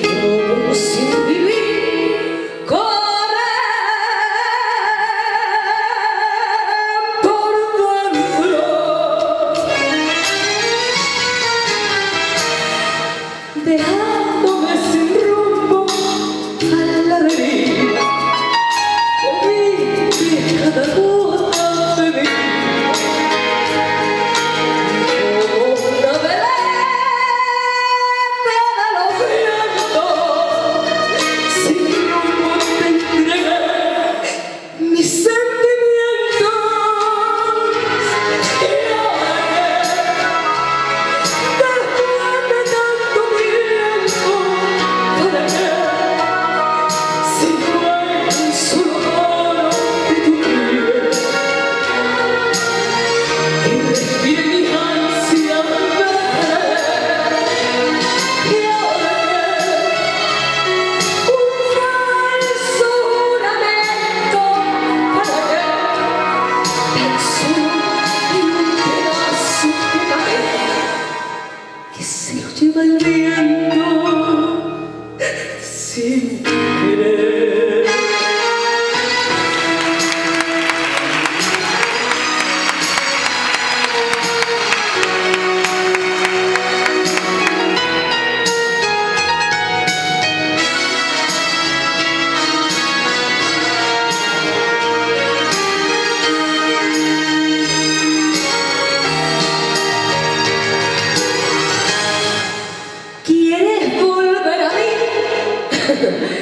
Eu não sei. Quieres volver a mí.